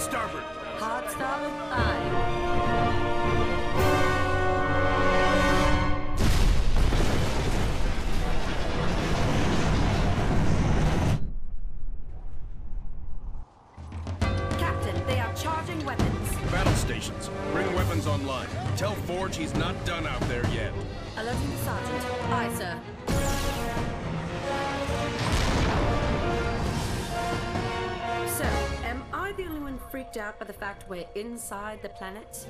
starboard. Hard starboard, aye. Captain, they are charging weapons. Battle stations. Bring weapons online. Tell Forge he's not done out there yet. Alerting the sergeant. Aye, sir. I the only one freaked out by the fact we're inside the planet?